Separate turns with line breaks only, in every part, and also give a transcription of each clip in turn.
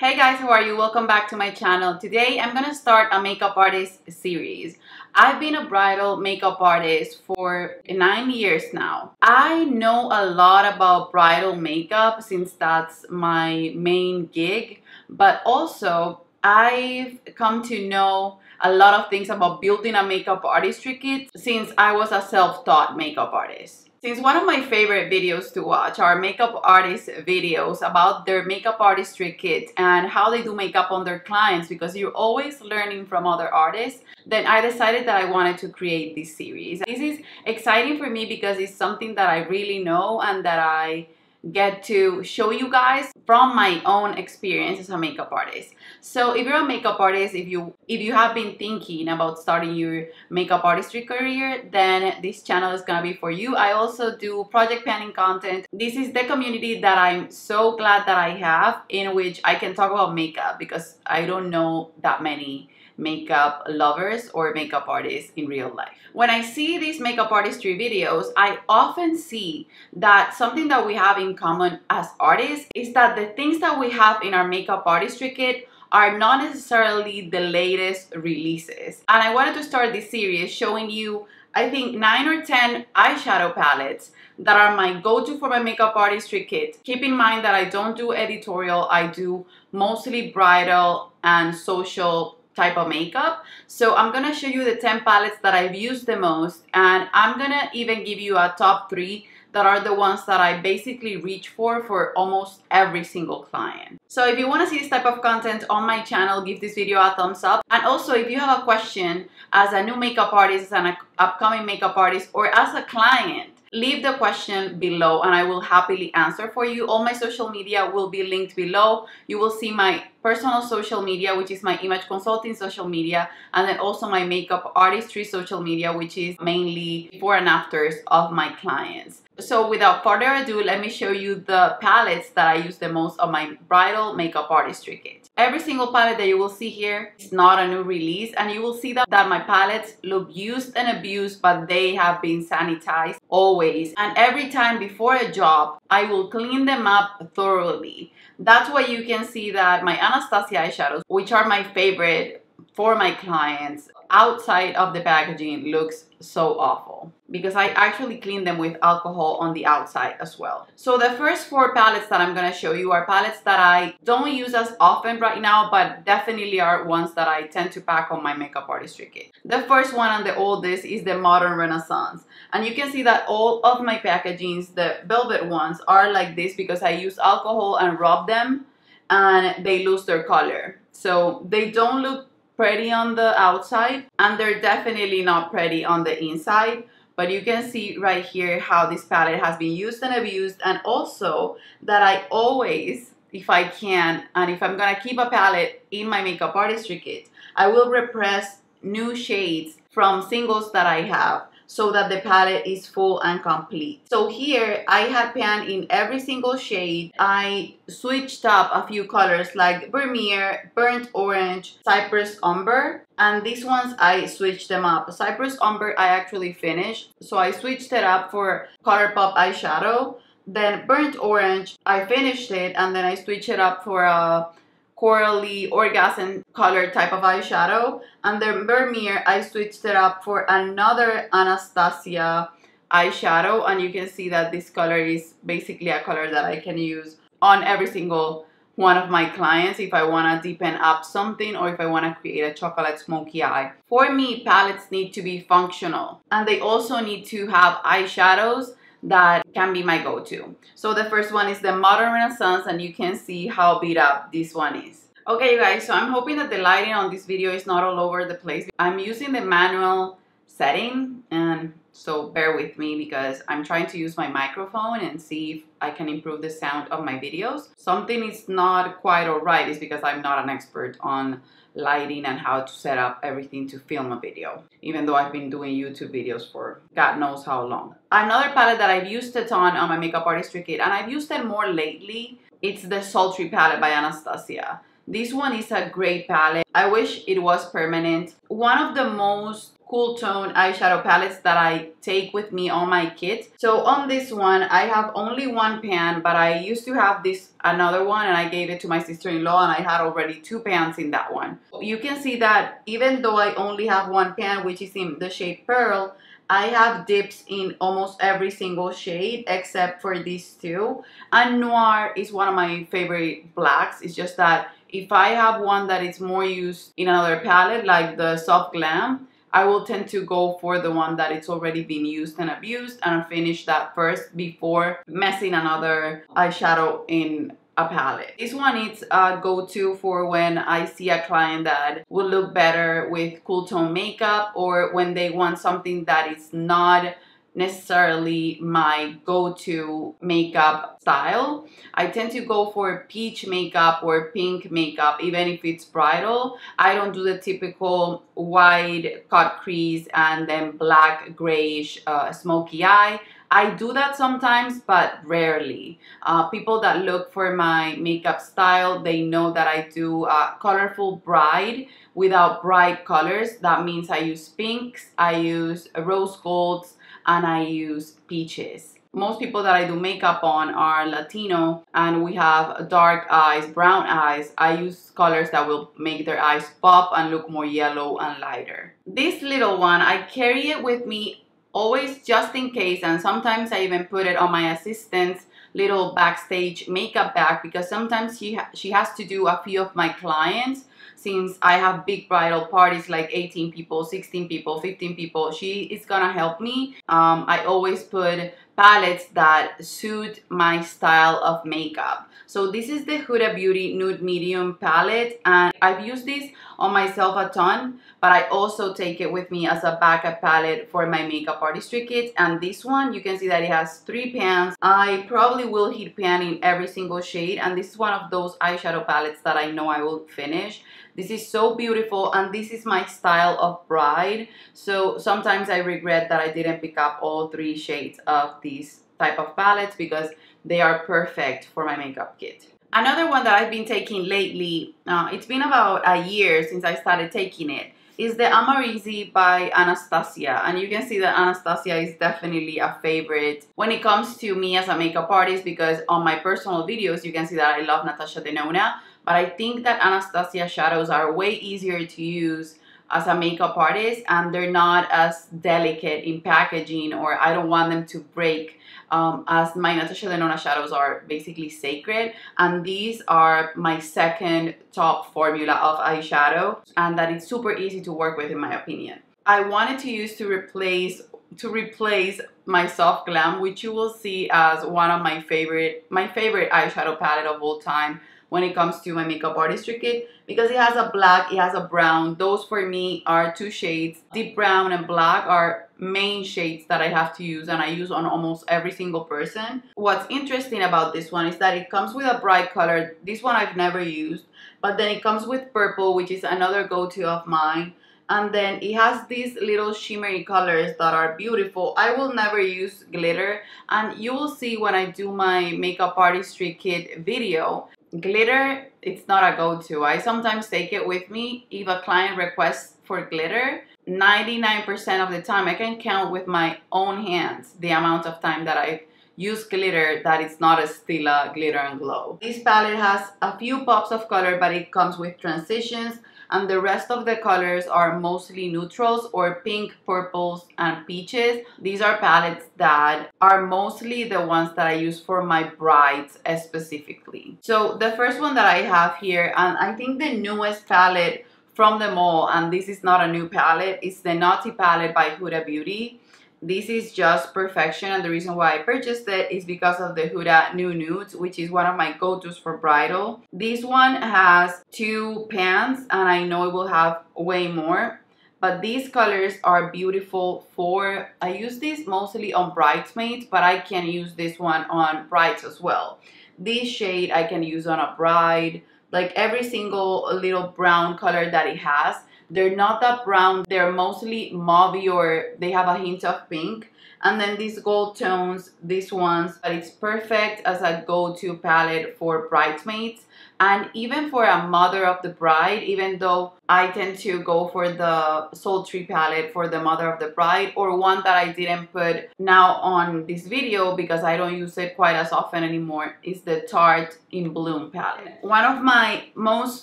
Hey guys, how are you? Welcome back to my channel. Today I'm gonna start a makeup artist series. I've been a bridal makeup artist for nine years now. I know a lot about bridal makeup since that's my main gig, but also I've come to know a lot of things about building a makeup artistry kit since I was a self-taught makeup artist. Since one of my favorite videos to watch are makeup artist videos about their makeup artistry kit and how they do makeup on their clients because you're always learning from other artists, then I decided that I wanted to create this series. This is exciting for me because it's something that I really know and that I get to show you guys from my own experience as a makeup artist. So if you're a makeup artist, if you if you have been thinking about starting your makeup artistry career, then this channel is gonna be for you. I also do project planning content. This is the community that I'm so glad that I have in which I can talk about makeup because I don't know that many makeup lovers or makeup artists in real life. When I see these makeup artistry videos, I often see that something that we have in common as artists is that the things that we have in our makeup artistry kit are not necessarily the latest releases. And I wanted to start this series showing you I think 9 or 10 eyeshadow palettes that are my go-to for my makeup artistry kit. Keep in mind that I don't do editorial, I do mostly bridal and social type of makeup. So I'm gonna show you the 10 palettes that I've used the most and I'm gonna even give you a top three that are the ones that I basically reach for for almost every single client. So if you want to see this type of content on my channel, give this video a thumbs up. And also if you have a question as a new makeup artist, as an upcoming makeup artist, or as a client, leave the question below and I will happily answer for you. All my social media will be linked below. You will see my personal social media, which is my image consulting social media, and then also my makeup artistry social media, which is mainly before and afters of my clients. So without further ado, let me show you the palettes that I use the most on my bridal makeup artistry kit. Every single palette that you will see here is not a new release and you will see that, that my palettes look used and abused but they have been sanitized always. And every time before a job, I will clean them up thoroughly. That's why you can see that my Anastasia eyeshadows, which are my favorite for my clients, outside of the packaging looks so awful because I actually clean them with alcohol on the outside as well. So the first four palettes that I'm going to show you are palettes that I don't use as often right now but definitely are ones that I tend to pack on my makeup artistry kit. The first one and the oldest is the Modern Renaissance and you can see that all of my packagings, the velvet ones, are like this because I use alcohol and rub them and they lose their color. So they don't look pretty on the outside and they're definitely not pretty on the inside but you can see right here how this palette has been used and abused. And also that I always if I can and if I'm gonna keep a palette in my makeup artistry kit I will repress new shades from singles that I have so that the palette is full and complete. So here I had pan in every single shade. I switched up a few colors like Vermeer, Burnt Orange, Cyprus Umber. And these ones I switched them up. Cyprus Umber I actually finished. So I switched it up for Colourpop eyeshadow. Then Burnt Orange, I finished it and then I switched it up for a corally orgasm color type of eyeshadow. Under Vermeer, I switched it up for another Anastasia eyeshadow. And you can see that this color is basically a color that I can use on every single one of my clients if I want to deepen up something or if I want to create a chocolate smoky eye. For me, palettes need to be functional and they also need to have eyeshadows that can be my go-to. So the first one is the Modern Renaissance and you can see how beat up this one is. Okay you guys, so I'm hoping that the lighting on this video is not all over the place. I'm using the manual setting and so bear with me because I'm trying to use my microphone and see if I can improve the sound of my videos. Something is not quite alright is because I'm not an expert on lighting and how to set up everything to film a video, even though I've been doing YouTube videos for God knows how long. Another palette that I've used a ton on my makeup artistry kit, and I've used it more lately, it's the Sultry palette by Anastasia. This one is a great palette. I wish it was permanent. One of the most cool tone eyeshadow palettes that I take with me on my kit. So on this one, I have only one pan, but I used to have this another one and I gave it to my sister-in-law and I had already two pans in that one. You can see that even though I only have one pan, which is in the shade Pearl, I have dips in almost every single shade except for these two. And Noir is one of my favorite blacks. It's just that if I have one that is more used in another palette, like the Soft Glam, I will tend to go for the one that it's already been used and abused and finish that first before messing another eyeshadow in a palette. This one is a go-to for when I see a client that will look better with cool tone makeup or when they want something that is not necessarily my go-to makeup style. I tend to go for peach makeup or pink makeup even if it's bridal. I don't do the typical wide cut crease and then black grayish uh, smoky eye. I do that sometimes, but rarely. Uh, people that look for my makeup style, they know that I do a colorful bride without bright colors. That means I use pinks, I use rose golds, and I use peaches. Most people that I do makeup on are Latino and we have dark eyes, brown eyes. I use colors that will make their eyes pop and look more yellow and lighter. This little one, I carry it with me always just in case and sometimes I even put it on my assistant's little backstage makeup bag because sometimes she, ha she has to do a few of my clients since I have big bridal parties like 18 people, 16 people, 15 people, she is gonna help me. Um, I always put palettes that suit my style of makeup. So this is the Huda Beauty Nude Medium palette and I've used this on myself a ton but I also take it with me as a backup palette for my makeup artistry kits and this one you can see that it has three pans. I probably will hit pan in every single shade and this is one of those eyeshadow palettes that I know I will finish. This is so beautiful and this is my style of bride. So sometimes I regret that I didn't pick up all three shades of these type of palettes because they are perfect for my makeup kit. Another one that I've been taking lately, uh, it's been about a year since I started taking it, is the Amrezy by Anastasia. And you can see that Anastasia is definitely a favorite when it comes to me as a makeup artist because on my personal videos, you can see that I love Natasha Denona. But I think that Anastasia shadows are way easier to use as a makeup artist and they're not as delicate in packaging or I don't want them to break um, as my Natasha Denona shadows are basically sacred and these are my second top formula of eyeshadow and that it's super easy to work with in my opinion. I wanted to use to replace to replace my soft glam which you will see as one of my favorite my favorite eyeshadow palette of all time when it comes to my makeup artistry kit because it has a black, it has a brown. Those for me are two shades. Deep brown and black are main shades that I have to use and I use on almost every single person. What's interesting about this one is that it comes with a bright color. This one I've never used, but then it comes with purple, which is another go-to of mine and then it has these little shimmery colors that are beautiful i will never use glitter and you will see when i do my makeup artistry kit video glitter it's not a go-to. I sometimes take it with me if a client requests for glitter. 99% of the time i can count with my own hands the amount of time that i use glitter that is not a Stila glitter and glow. This palette has a few pops of color but it comes with transitions and the rest of the colors are mostly neutrals or pink, purples, and peaches. These are palettes that are mostly the ones that I use for my brides specifically. So the first one that I have here, and I think the newest palette from them all, and this is not a new palette, is the Naughty palette by Huda Beauty. This is just perfection and the reason why I purchased it is because of the Huda New Nudes which is one of my go-tos for bridal. This one has two pans and I know it will have way more but these colors are beautiful for I use this mostly on bridesmaids but I can use this one on brides as well. This shade I can use on a bride like every single little brown color that it has they're not that brown. They're mostly mauvey or they have a hint of pink. And then these gold tones, these ones, but it's perfect as a go-to palette for bridesmaids and even for a mother of the bride even though I tend to go for the sultry palette for the mother of the bride or one that I didn't put now on this video because I don't use it quite as often anymore is the Tarte in Bloom palette. One of my most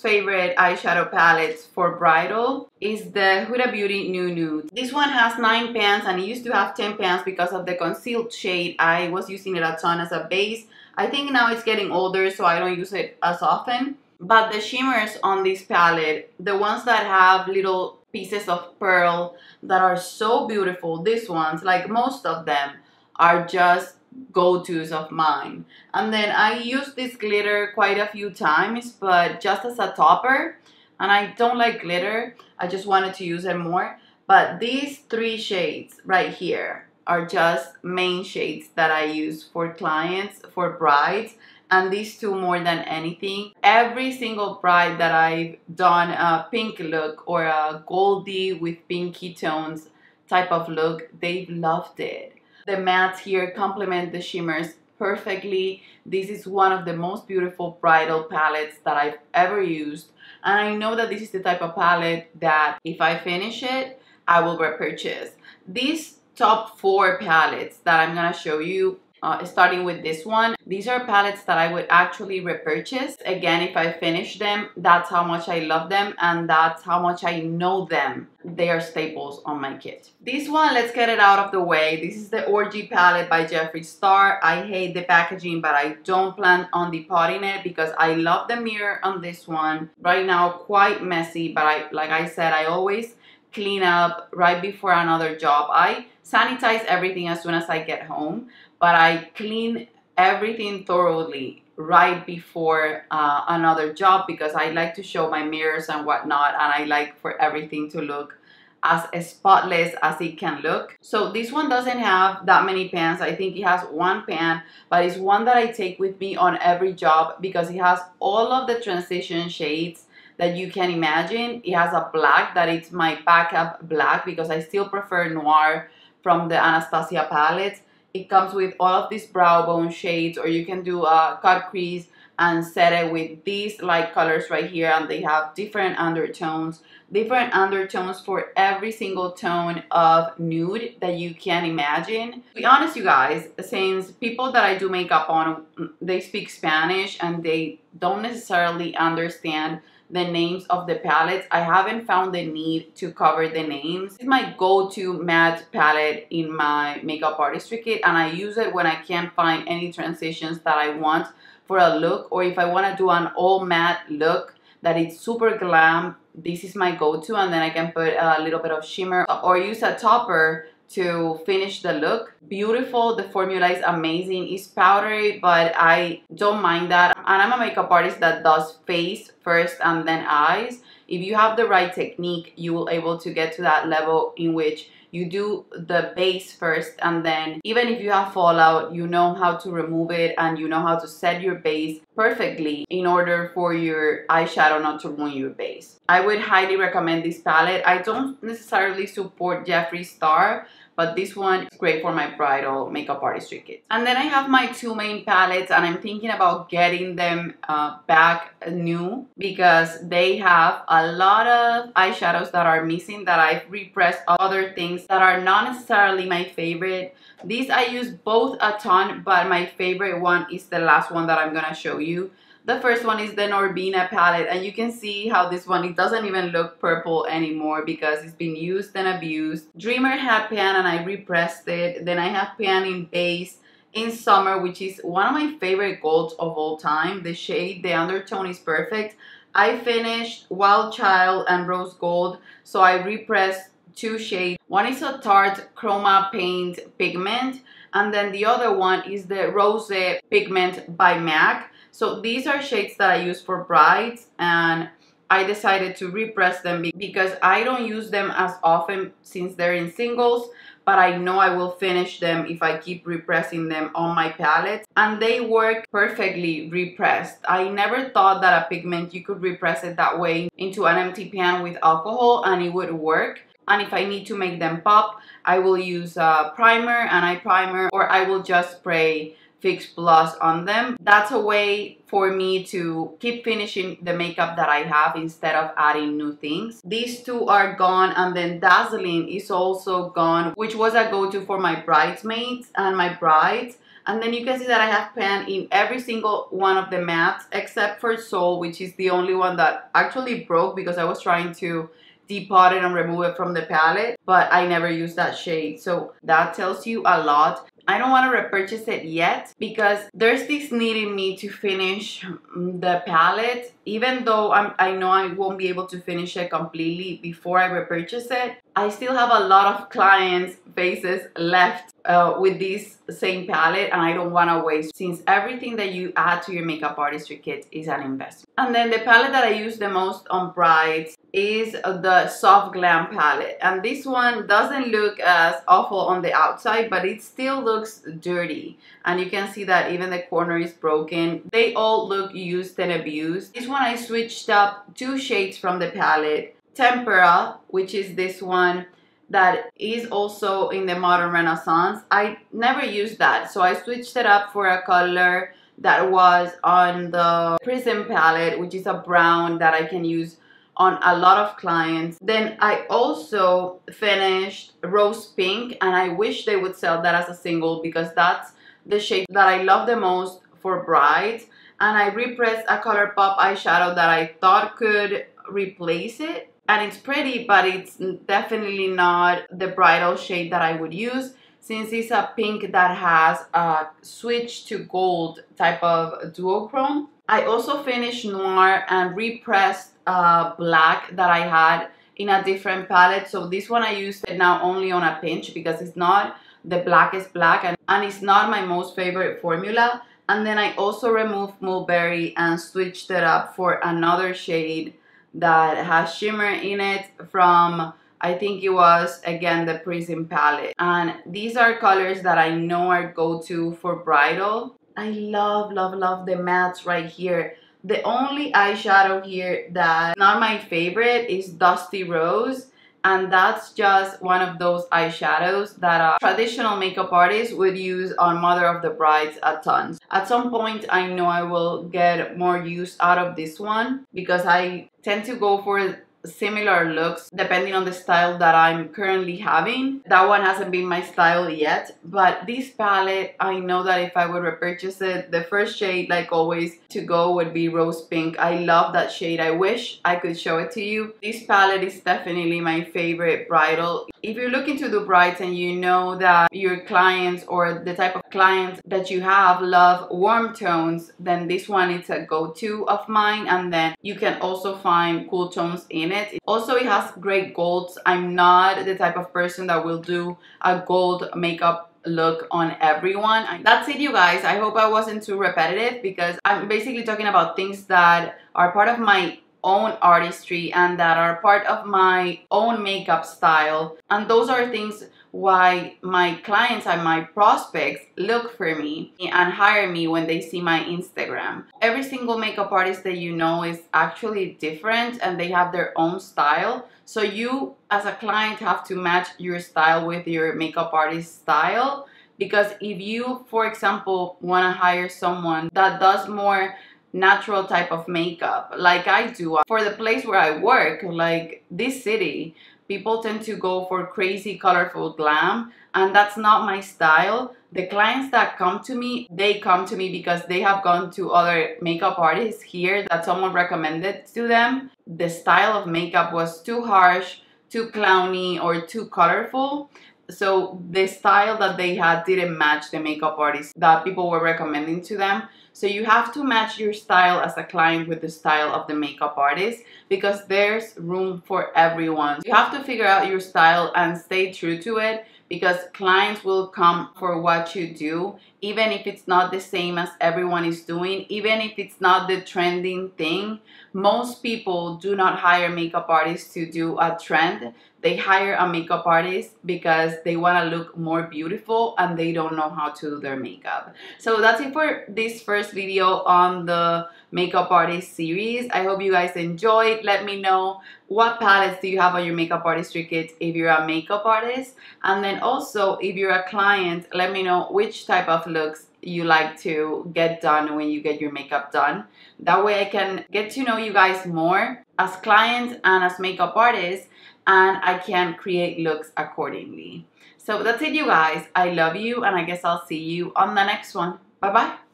favorite eyeshadow palettes for bridal is the Huda Beauty New Nude. This one has 9 pans and it used to have 10 pans because of the concealed shade. I was using it a ton as a base. I think now it's getting older so I don't use it as often. But the shimmers on this palette, the ones that have little pieces of pearl that are so beautiful, these ones, like most of them, are just go-tos of mine. And then I use this glitter quite a few times, but just as a topper. And I don't like glitter. I just wanted to use it more. But these three shades right here are just main shades that I use for clients, for brides and these two more than anything. Every single bride that I've done a pink look or a goldie with pinky tones type of look, they've loved it. The mattes here complement the shimmers perfectly. This is one of the most beautiful bridal palettes that I've ever used. And I know that this is the type of palette that if I finish it, I will repurchase. These top four palettes that I'm gonna show you uh, starting with this one. These are palettes that I would actually repurchase. Again, if I finish them, that's how much I love them and that's how much I know them. They are staples on my kit. This one, let's get it out of the way. This is the Orgy palette by Jeffree Star. I hate the packaging, but I don't plan on depotting it because I love the mirror on this one. Right now, quite messy, but I, like I said, I always clean up right before another job. I sanitize everything as soon as I get home but I clean everything thoroughly right before uh, another job because I like to show my mirrors and whatnot and I like for everything to look as spotless as it can look. So this one doesn't have that many pans. I think it has one pan, but it's one that I take with me on every job because it has all of the transition shades that you can imagine. It has a black that it's my backup black because I still prefer noir from the Anastasia palettes it comes with all of these brow bone shades or you can do a cut crease and set it with these light colors right here and they have different undertones different undertones for every single tone of nude that you can imagine to be honest you guys since people that I do makeup on they speak Spanish and they don't necessarily understand the names of the palettes. I haven't found the need to cover the names. It's my go-to matte palette in my makeup artistry kit and I use it when I can't find any transitions that I want for a look or if I want to do an all matte look that it's super glam this is my go-to and then I can put a little bit of shimmer or use a topper to finish the look. Beautiful, the formula is amazing. It's powdery, but I don't mind that. And I'm a makeup artist that does face first and then eyes. If you have the right technique, you will able to get to that level in which you do the base first and then even if you have fallout you know how to remove it and you know how to set your base perfectly in order for your eyeshadow not to ruin your base. I would highly recommend this palette. I don't necessarily support jeffree star but this one is great for my bridal makeup artistry kit. And then I have my two main palettes and I'm thinking about getting them uh, back new because they have a lot of eyeshadows that are missing that I've repressed other things that are not necessarily my favorite. These I use both a ton but my favorite one is the last one that I'm gonna show you. The first one is the Norvina palette and you can see how this one, it doesn't even look purple anymore because it's been used and abused. Dreamer had pan and I repressed it. Then I have pan in base in summer which is one of my favorite golds of all time. The shade, the undertone is perfect. I finished Wild Child and Rose Gold so I repressed two shades. One is a Tarte Chroma Paint Pigment and then the other one is the Rose Pigment by MAC. So these are shades that I use for brides and I decided to repress them because I don't use them as often since they're in singles but I know I will finish them if I keep repressing them on my palette and they work perfectly repressed. I never thought that a pigment you could repress it that way into an empty pan with alcohol and it would work and if I need to make them pop I will use a primer, an eye primer or I will just spray Fix Plus on them. That's a way for me to keep finishing the makeup that I have instead of adding new things. These two are gone and then Dazzling is also gone which was a go-to for my bridesmaids and my brides and then you can see that I have pan in every single one of the mattes except for Soul which is the only one that actually broke because I was trying to depot it and remove it from the palette but I never used that shade so that tells you a lot I don't want to repurchase it yet because there's this need in me to finish the palette even though I'm, I know I won't be able to finish it completely before I repurchase it I still have a lot of clients faces left uh, with this same palette and I don't want to waste since everything that you add to your makeup artistry kit is an investment. And then the palette that I use the most on brides is the Soft Glam palette and this one doesn't look as awful on the outside but it still looks dirty and you can see that even the corner is broken. They all look used and abused. This I switched up two shades from the palette. Tempera, which is this one that is also in the modern renaissance. I never used that so i switched it up for a color that was on the prism palette which is a brown that i can use on a lot of clients. Then i also finished rose pink and i wish they would sell that as a single because that's the shade that i love the most for brides and i repressed a ColourPop eyeshadow that i thought could replace it. And it's pretty but it's definitely not the bridal shade that I would use since it's a pink that has a switch to gold type of duochrome. I also finished Noir and repressed uh, black that I had in a different palette. So this one I used it now only on a pinch because it's not the blackest black and, and it's not my most favorite formula and then I also removed Mulberry and switched it up for another shade that has shimmer in it from I think it was again the Prism palette. And these are colors that I know are go-to for bridal. I love love love the mattes right here. The only eyeshadow here that not my favorite is Dusty Rose and that's just one of those eyeshadows that a traditional makeup artist would use on Mother of the Brides a tons. At some point, I know I will get more use out of this one because I tend to go for similar looks depending on the style that I'm currently having. That one hasn't been my style yet, but this palette, I know that if I would repurchase it, the first shade, like always, to go would be Rose Pink. I love that shade. I wish I could show it to you. This palette is definitely my favorite bridal. If you're looking to do brides and you know that your clients or the type of clients that you have love warm tones, then this one is a go-to of mine. And then you can also find cool tones in it. Also, it has great golds. I'm not the type of person that will do a gold makeup look on everyone. That's it you guys. I hope I wasn't too repetitive because I'm basically talking about things that are part of my own artistry and that are part of my own makeup style and those are things why my clients and my prospects look for me and hire me when they see my Instagram. Every single makeup artist that you know is actually different and they have their own style. So you as a client have to match your style with your makeup artist style because if you for example want to hire someone that does more natural type of makeup like I do uh, for the place where I work like this city people tend to go for crazy colorful glam and that's not my style. The clients that come to me they come to me because they have gone to other makeup artists here that someone recommended to them. The style of makeup was too harsh too clowny or too colorful so the style that they had didn't match the makeup artist that people were recommending to them. So you have to match your style as a client with the style of the makeup artist because there's room for everyone. You have to figure out your style and stay true to it because clients will come for what you do even if it's not the same as everyone is doing even if it's not the trending thing. Most people do not hire makeup artists to do a trend they hire a makeup artist because they want to look more beautiful and they don't know how to do their makeup so that's it for this first video on the makeup artist series. I hope you guys enjoyed. Let me know what palettes do you have on your makeup artistry kit if you're a makeup artist. And then also if you're a client, let me know which type of looks you like to get done when you get your makeup done. That way I can get to know you guys more as clients and as makeup artists and I can create looks accordingly. So that's it you guys. I love you and I guess I'll see you on the next one. Bye bye.